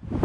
you